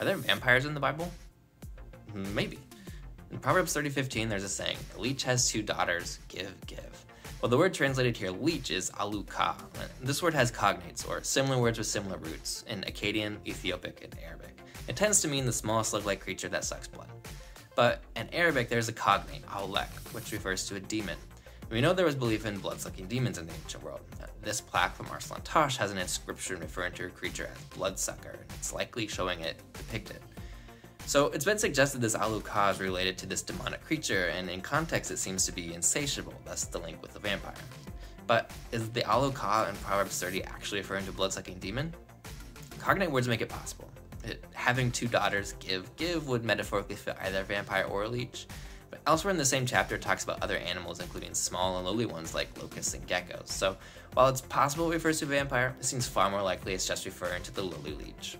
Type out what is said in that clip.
Are there vampires in the Bible? Hmm, maybe. In Proverbs 30:15, there's a saying, "A leech has two daughters, give, give." Well, the word translated here, leech, is aluka. This word has cognates, or similar words with similar roots, in Akkadian, Ethiopic, and Arabic. It tends to mean the small slug-like creature that sucks blood. But in Arabic, there's a cognate, aulek, which refers to a demon. We know there was belief in blood-sucking demons in the ancient world. This plaque from Arslan Tash has an inscription referring to a creature as bloodsucker, and it's likely showing it depicted. So it's been suggested this Aluka is related to this demonic creature, and in context it seems to be insatiable, thus the link with the vampire. But is the Aluka in Proverbs 30 actually referring to a blood-sucking demon? Cognate words make it possible. It, having two daughters, give, give, would metaphorically fit either vampire or leech, but elsewhere in the same chapter it talks about other animals, including small and lowly ones like locusts and geckos. So while it's possible it refers to a vampire, it seems far more likely it's just referring to the lowly leech.